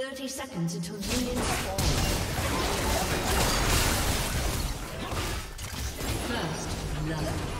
30 seconds until minions spawn. First love.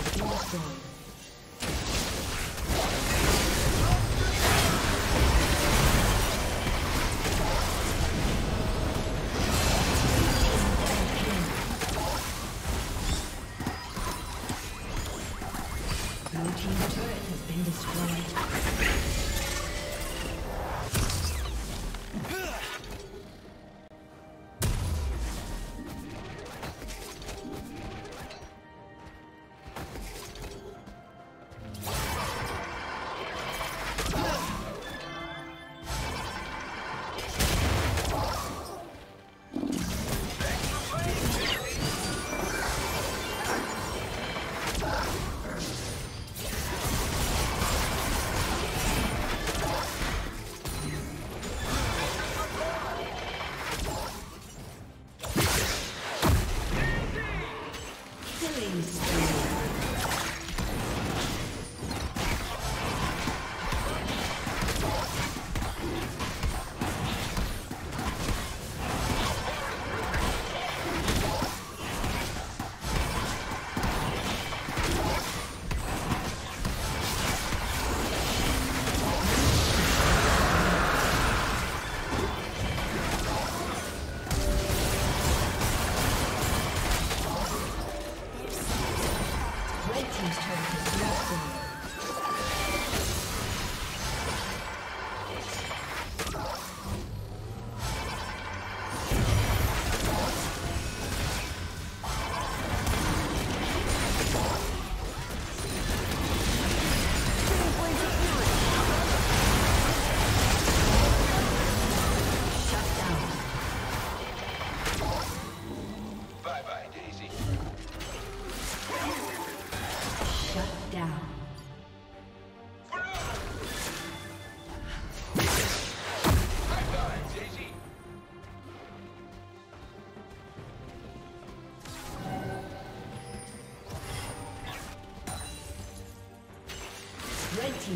Destroyed.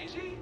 Red